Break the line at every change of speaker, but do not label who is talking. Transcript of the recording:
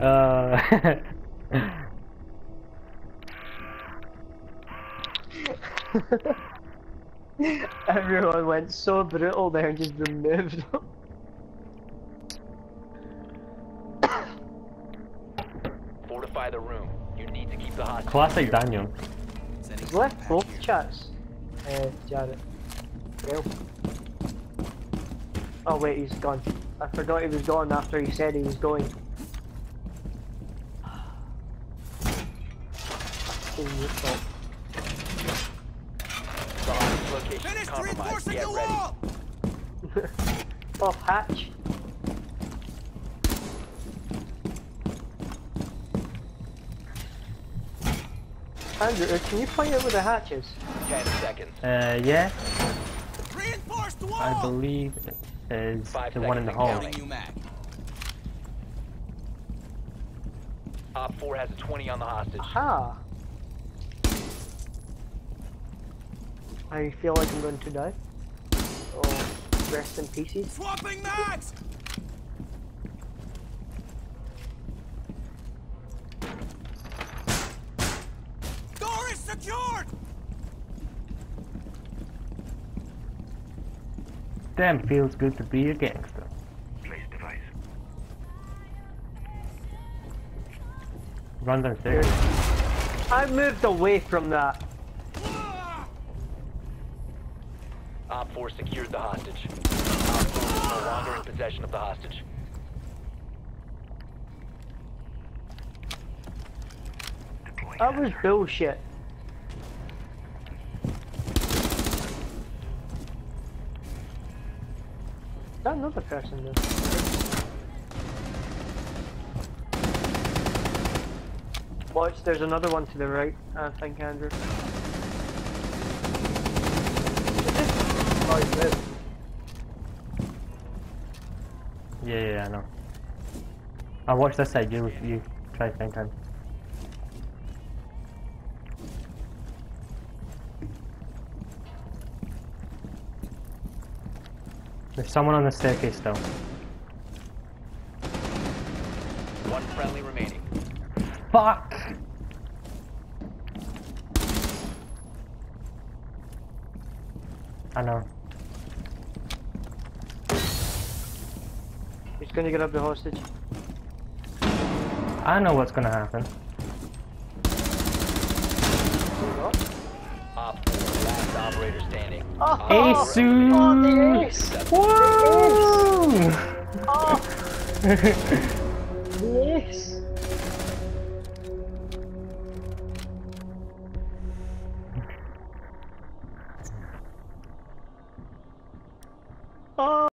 Uh,
Everyone went so brutal there and just removed them.
Fortify the room. You need to keep the hostage.
classic
secure.
Daniel.
He's left both chats. Uh, Jared. Gail. Oh wait, he's gone. I forgot he was gone after he said he was going. Fucking your fault.
The hostage location
Finish
compromised.
reinforcing
Get
the
ready.
wall!
Off hatch. Andrew, can you point out where the hatches?
Ten seconds.
Uh, yeah,
Reinforce the wall!
I believe it is
Five
the one in the
seconds
hall.
and
Counting you mag.
Op 4 has a 20 on the hostage.
Aha! I feel like I'm going to die. Oh, rest in pieces.
Swapping mags! Door is secured!
Damn, feels good to be a gangster. Place device. Run downstairs.
I moved away from that.
Op 4 secured the hostage. Op 4 is no longer in possession of the hostage.
That was bullshit. Is that another person then? Watch, there's another one to the right, I think, Andrew. He's moved.
Yeah, yeah, yeah, I know. I'll watch this side, you, you try think time. There's someone on the staircase still.
One friendly remaining.
Fuck! I know.
He's gonna get up the hostage.
I know what's gonna happen.
Op 4, last operator standing.
Oh,
Asu!
oh, the ace!
Woo!
Oh, the! Oh.